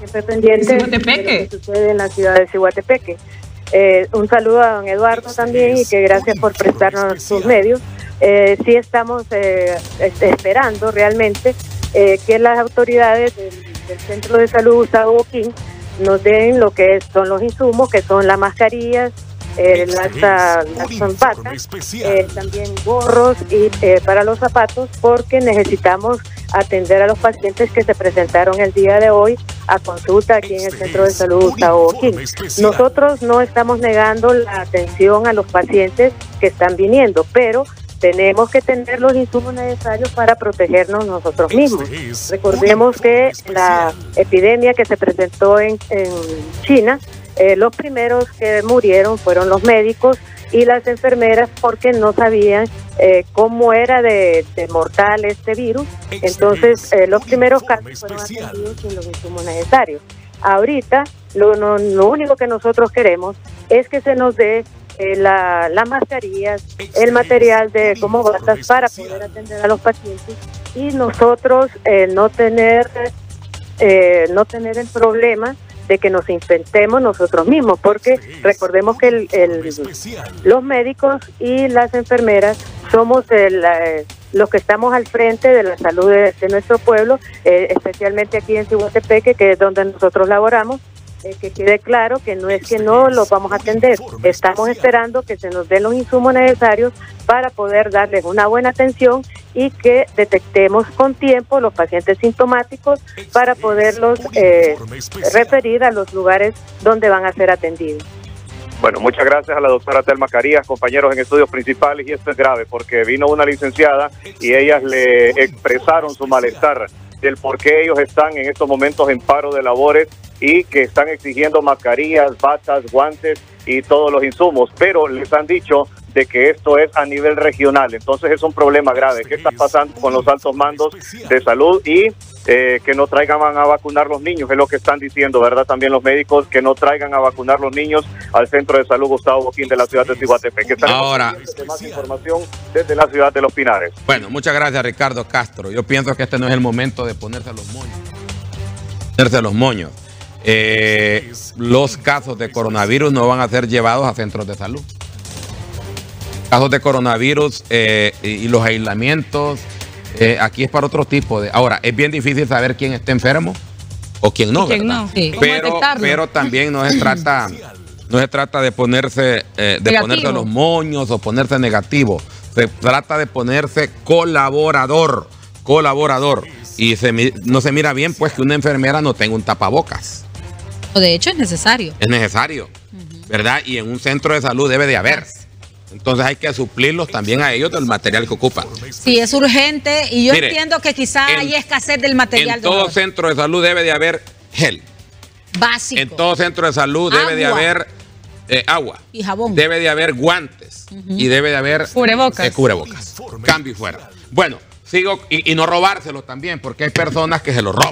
siempre pendientes de lo que sucede en la ciudad de Cihuatepeque. Eh, un saludo a don Eduardo también y que gracias por prestarnos sus medios. Eh, sí estamos eh, esperando realmente eh, que las autoridades del, Centro de Salud Gustavo Boquín nos den lo que son los insumos, que son las mascarillas, eh, las, ah, zapatas, eh, también gorros y para los zapatos, porque necesitamos atender a los pacientes que se presentaron el día de hoy a consulta aquí en el Centro de Salud Gustavo Boquín. Nosotros no estamos negando la atención a los pacientes que están viniendo, pero tenemos que tener los insumos necesarios para protegernos nosotros mismos. Recordemos que la epidemia que se presentó en, China, eh, los primeros que murieron fueron los médicos y las enfermeras porque no sabían eh, cómo era de, mortal este virus. Entonces, eh, los primeros casos fueron atendidos sin los insumos necesarios. Ahorita, lo, lo único que nosotros queremos es que se nos dé eh, la, las mascarillas, el material de como batas para poder atender a los pacientes y nosotros eh, no tener eh, no tener el problema de que nos infectemos nosotros mismos, porque recordemos que el, los médicos y las enfermeras somos el, los que estamos al frente de la salud de, nuestro pueblo, especialmente aquí en Cihuatepeque, que es donde nosotros laboramos, eh, que quede claro que no es que no los vamos a atender, estamos esperando que se nos den los insumos necesarios para poder darles una buena atención y que detectemos con tiempo los pacientes sintomáticos para poderlos eh, referir a los lugares donde van a ser atendidos. Bueno, muchas gracias a la doctora Telma Carías, compañeros en estudios principales, y esto es grave porque vino una licenciada y ellas le expresaron su malestar del por qué ellos están en estos momentos en paro de labores y que están exigiendo mascarillas, batas, guantes y todos los insumos, pero les han dicho de que esto es a nivel regional, entonces es un problema grave. ¿Qué está pasando con los altos mandos de salud y eh, que no traigan a vacunar los niños? Es lo que están diciendo, ¿verdad? También los médicos que no traigan a vacunar los niños al Centro de Salud Gustavo Boquín de la ciudad de Que Ahora, más información desde la ciudad de Los Pinares. Bueno, muchas gracias Ricardo Castro. Yo pienso que este no es el momento de ponerse los moños. Ponerse los moños. Eh, los casos de coronavirus no van a ser llevados a centros de salud. Casos de coronavirus eh, y, los aislamientos, eh, aquí es para otro tipo de... Ahora, es bien difícil saber quién está enfermo o quién no. Pero, también no se trata, no se trata de ponerse, de ponerse los moños o ponerse negativo. Se trata de ponerse colaborador, colaborador. Y no se mira bien pues que una enfermera no tenga un tapabocas. De hecho, es necesario. Es necesario, ¿verdad? Y en un centro de salud debe de haber. Entonces hay que suplirlos también a ellos del material que ocupan. Sí, es urgente y yo entiendo que quizá hay escasez del material. En todo centro de salud debe de haber gel. Básico. En todo centro de salud debe de haber eh, agua. Y jabón. Debe de haber guantes. Y debe de haber cubrebocas. Eh, cubrebocas. Cambio y fuera. Bueno, sigo y, y no robárselos también, porque hay personas que se los roban.